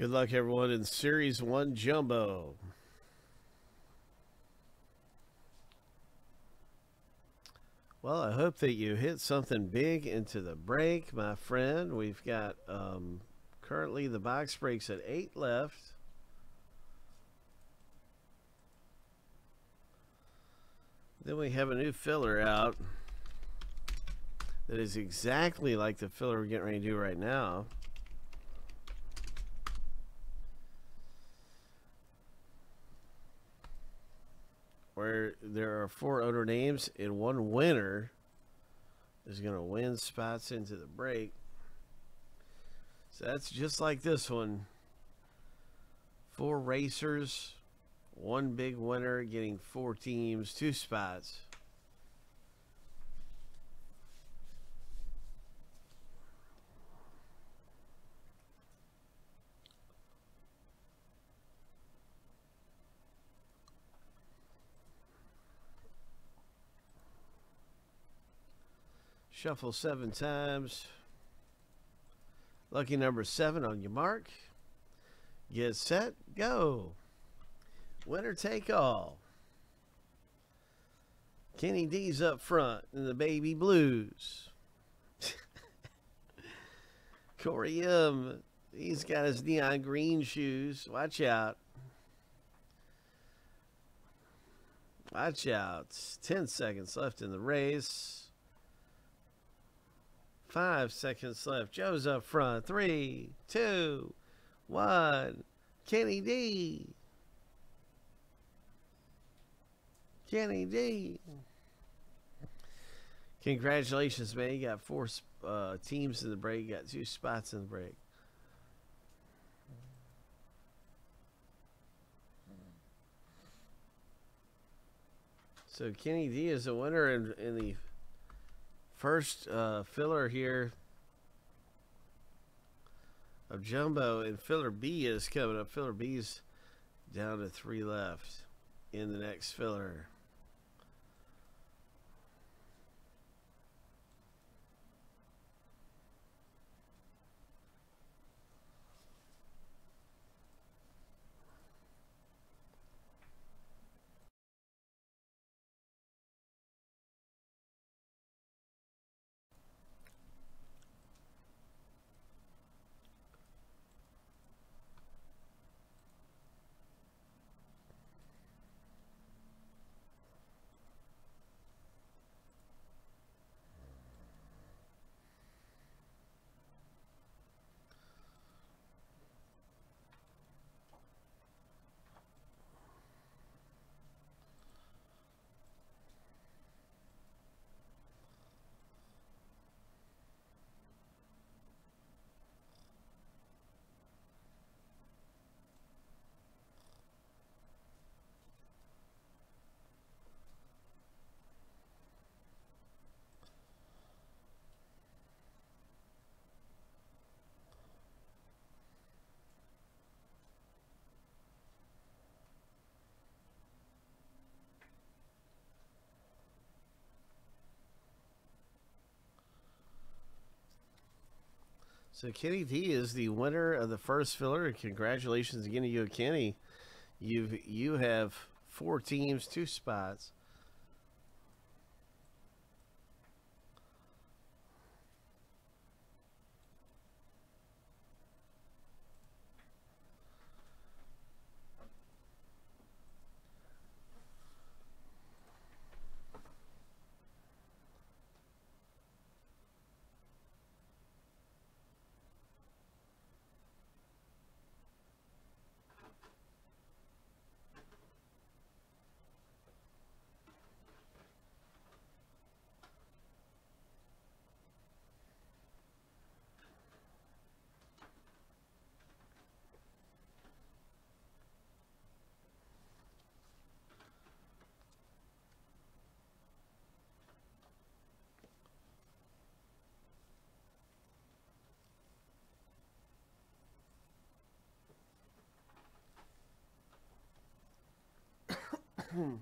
Good luck, everyone, in Series 1 Jumbo. Well, I hope that you hit something big into the break, my friend. We've got um, currently the box breaks at 8 left. Then we have a new filler out that is exactly like the filler we're getting ready to do right now. Where there are four owner names and one winner is going to win spots into the break. So that's just like this one. Four racers, one big winner getting four teams, two spots. Shuffle seven times. Lucky number seven on your mark. Get set, go. Winner take all. Kenny D's up front in the baby blues. Corey M, he's got his neon green shoes. Watch out. Watch out. 10 seconds left in the race. Five seconds left. Joe's up front. Three, two, one. Kenny D. Kenny D. Congratulations, man. You got four uh, teams in the break. You got two spots in the break. So Kenny D is the winner in, in the First uh, filler here of Jumbo, and filler B is coming up. Filler B's down to three left in the next filler. So Kenny D is the winner of the first filler. Congratulations again to you, Kenny. You've you have four teams, two spots. Hmm.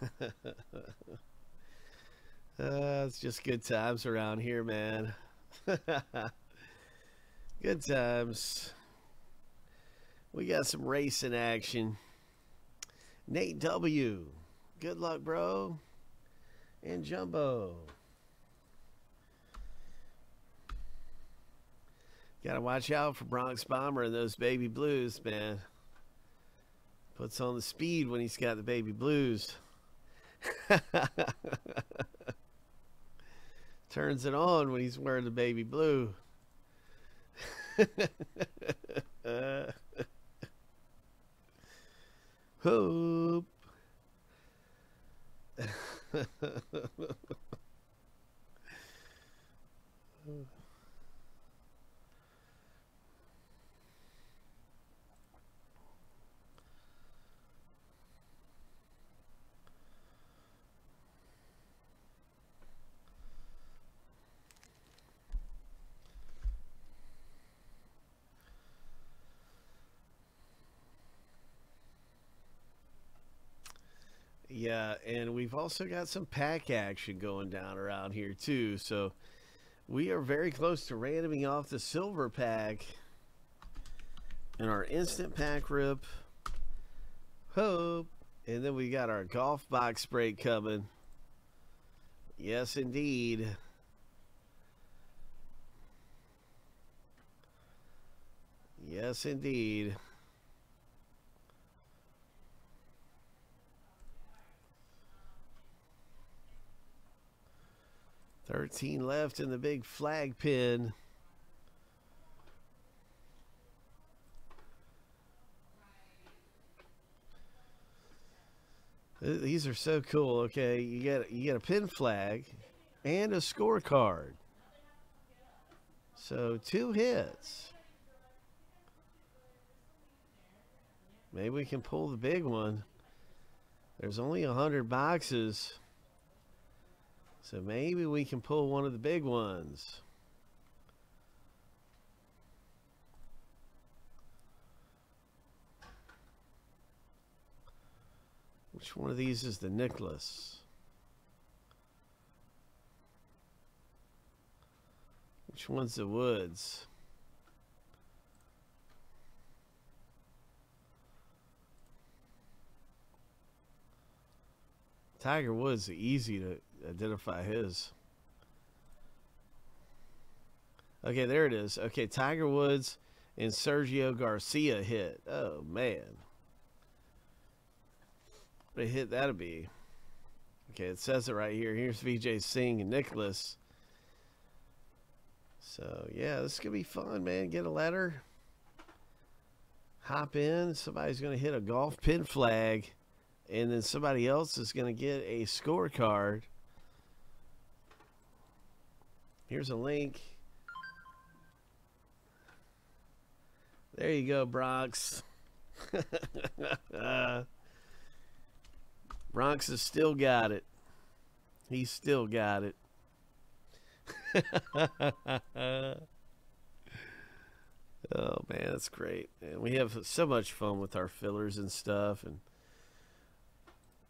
Uh, it's just good times around here, man. good times. We got some racing action. Nate W. Good luck, bro. And Jumbo. Gotta watch out for Bronx Bomber and those baby blues, man. Puts on the speed when he's got the baby blues. turns it on when he's wearing the baby blue. hope. Yeah, and we've also got some pack action going down around here too. So we are very close to randoming off the silver pack and our instant pack rip. Hope. And then we got our golf box break coming. Yes, indeed. Yes, indeed. 13 left in the big flag pin. These are so cool. Okay, you get you get a pin flag and a scorecard. So two hits. Maybe we can pull the big one. There's only a hundred boxes. So maybe we can pull one of the big ones. Which one of these is the Nicklaus? Which one's the Woods? Tiger Woods easy to identify his. Okay, there it is. Okay, Tiger Woods and Sergio Garcia hit. Oh man. What a hit that'll be. Okay, it says it right here. Here's Vijay Singh and Nicklaus. So yeah, this is gonna be fun, man. Get a letter. Hop in. Somebody's gonna hit a golf pin flag and then somebody else is going to get a scorecard. Here's a link. There you go, Bronx. uh, Bronx has still got it. He's still got it. oh man, that's great. And we have so much fun with our fillers and stuff and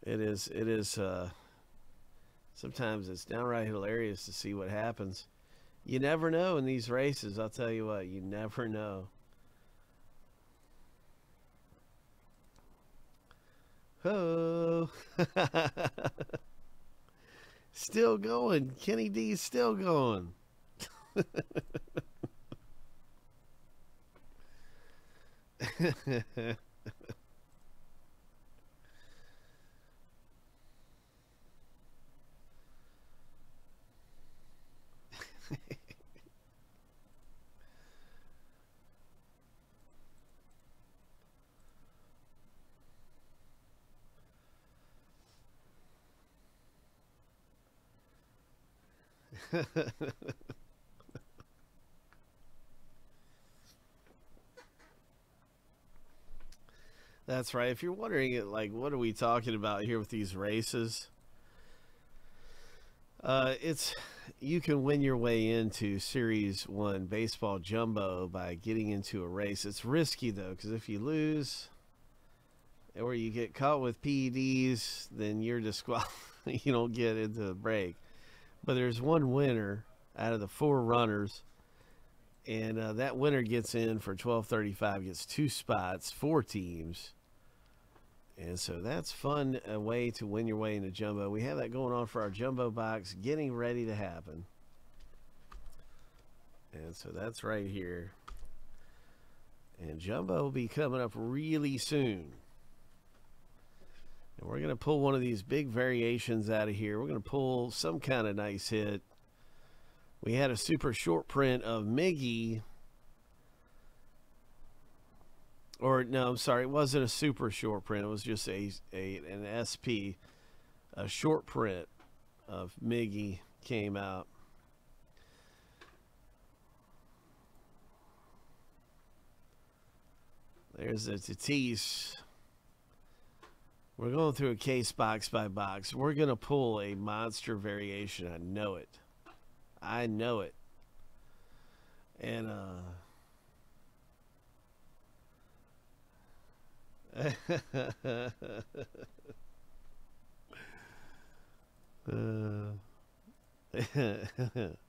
it is it is uh, sometimes it's downright hilarious to see what happens. You never know in these races. I'll tell you what, you never know. Oh, still going. Kenny D's still going. That's right. If you're wondering, like, what are we talking about here with these races? Uh, it's you can win your way into Series One baseball jumbo by getting into a race. It's risky though, because if you lose, or you get caught with PEDs, then you're disqualified. you don't get into the break. But there's one winner out of the four runners, and uh, that winner gets in for 1235, gets two spots, four teams. And so that's fun a way to win your way into jumbo. We have that going on for our jumbo box, getting ready to happen. And so that's right here. And jumbo will be coming up really soon. And we're going to pull one of these big variations out of here. We're going to pull some kind of nice hit. We had a super short print of Miggy. Or, no, I'm sorry. It wasn't a super short print. It was just a, a an SP. A short print of Miggy came out. There's a Tatis. We're going through a case box by box. We're going to pull a monster variation. I know it. I know it. And, uh. uh